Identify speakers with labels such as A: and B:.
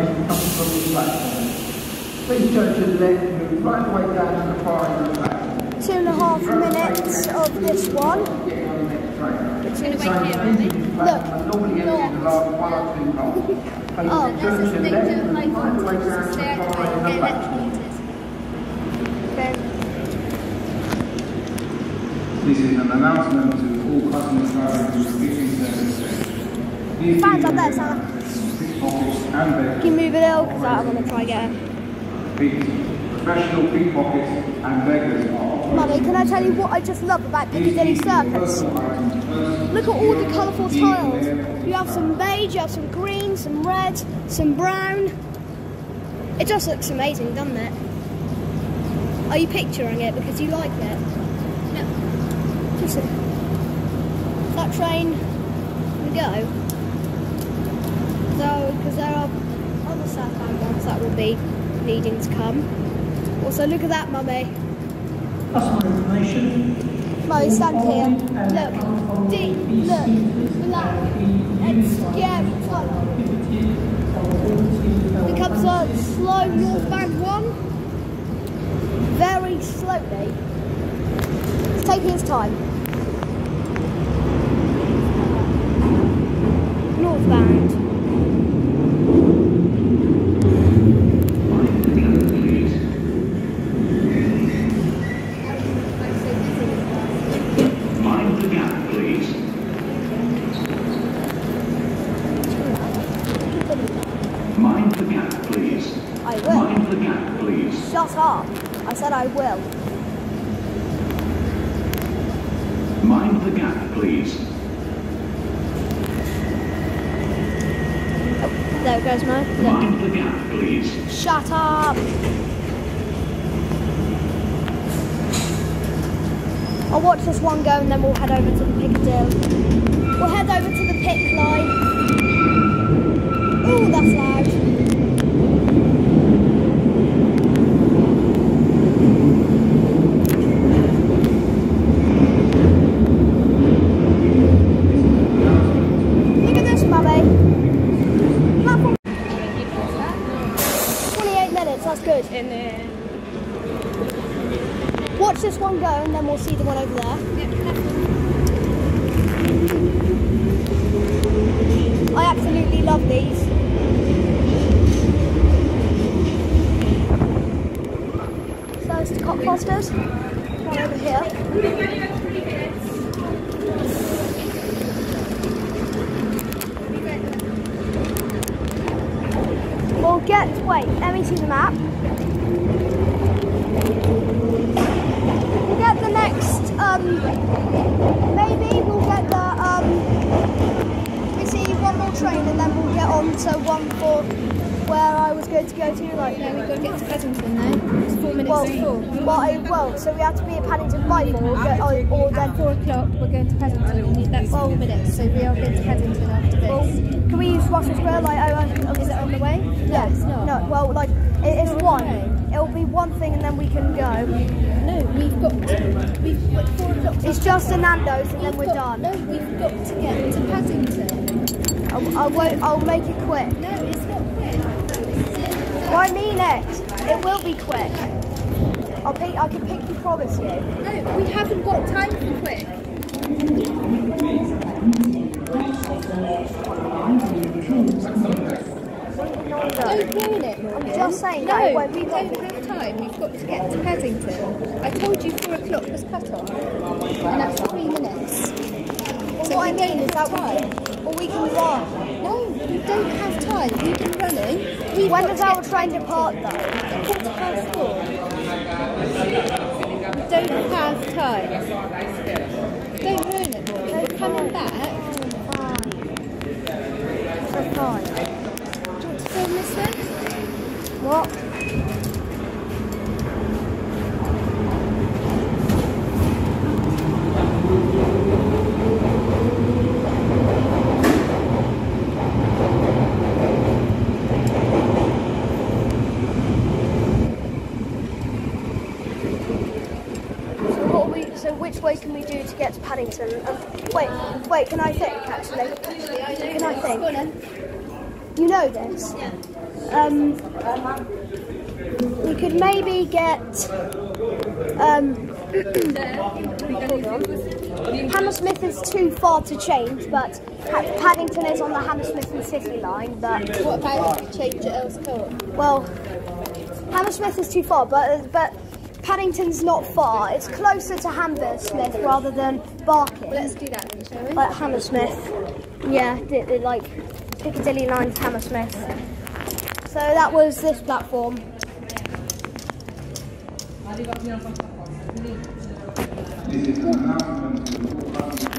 A: customer information comes from the platform. Please turn to the left, move right the way down to the far end of the platform.
B: Two and a half minutes of this one.
A: Getting on the next train.
C: It's going to wait here.
B: Look,
A: Normally ends in the last one or two cars.
B: Oh,
A: turn
C: That's the
A: the
C: thing to apply
A: the way
C: for,
A: down to
C: stay
A: the
C: out
A: far end of the
C: get
A: platform.
C: electrocuted.
B: Okay.
D: This is an announcement to all customers traveling to British services. Please
B: Can you move it little because I want to try again.
D: Professional pickpockets and beggars are
B: Mummy, can I tell you what I just love about Piccadilly Circus?
D: personal items first.
B: Look at all the colourful tiles. You have some beige, you have some green, some red, some brown. It just looks amazing, doesn't it? Are you picturing it because you like it?
C: No.
B: A, that train we go. So, because there are other southbound ones that will be needing to come. Also, look at that, mummy. Mummy, stand here. Look, deep, look, black, and scary colour. Becomes a slow northbound one. Very slowly. It's taking its time. Northbound.
E: Mind the gap, please. Mind the gap, please.
B: I will.
E: Mind the gap, please.
B: Shut up. I said I will.
E: Mind the gap, please.
B: There it goes. Look.
E: Mind the gap, please.
B: Shut up. I'll watch this one go and then we'll head over to the Piccadilly. We'll head over to the Pick line. Ooh, that's loud. Look at this, mummy. Platform 28 minutes, that's good.
C: And then,
B: Watch this one go and then we'll see the one over there. I absolutely love these. So it's the Cockfosters. Right over here. We'll get, wait, let me see the map. We'll get the next, um, maybe we'll get the, um, we see one more train and then we'll get to one for where I was going to go to, like,
C: no, we've got to get to Paddington now. It's four minutes
B: well, well, I- well, so we have to be at Paddington by four, or, go, or, or
C: At
B: then,
C: four o'clock, we're going to Paddington. That's four minutes, so we are going to Paddington after
B: well,
C: this.
B: can we use Russell Square, like, oh, um,
C: Is it on the way?
B: No,
C: it's not.
B: No, well, like, it is
C: It's
B: one. It'll be one thing and then we can go.
C: No, we've got to, we've got four o'clock.
B: It's just a Nando's and then
C: We've
B: we're
C: got-
B: done.
C: No, we've got to get to Paddington.
B: I, I won't, I'll make it quick.
C: No, it's not quick.
B: Well, I mean it. It will be quick. I'll pick, I can pick you, promise you.
C: No, we haven't got time for quick. Don't ruin it,
B: I'm just saying
C: no,
B: that it won't be
C: we don't have time. We've got to get to Paddington. I told you four o'clock was cut off, and that's three minutes.
B: Well,
C: So
B: what I mean is that
C: time.
B: We can run.
C: No, we don't have time. We've been running. We've
B: When does
C: to
B: our train depart though?
C: Quarter past four. Don't have time. Don't ruin it, Morgan. We're coming back.
B: So fine.
C: Do you want to film this one?
B: What? So what are we? So which way can we do to get to Paddington? Um, wait, wait. Can I think? Actually, can I think? You know this. Um, we could maybe get. Um, hold on. Hammersmith is too far to change, but Paddington is on the Hammersmith and City line. But
C: What about if we change at Earls Court?
B: well, Hammersmith is too far, but but Paddington's not far. It's closer to Hammersmith rather than Barking.
C: Let's do that then, shall we?
B: like Hammersmith. Yeah, the, the, like Piccadilly line to Hammersmith. So that was this platform.
D: This is an announcement to